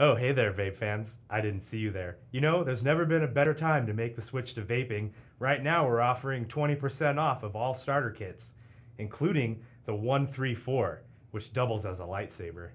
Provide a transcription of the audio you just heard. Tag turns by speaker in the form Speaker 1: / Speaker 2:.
Speaker 1: Oh, hey there, vape fans. I didn't see you there. You know, there's never been a better time to make the switch to vaping. Right now, we're offering 20% off of all starter kits, including the 134, which doubles as a lightsaber.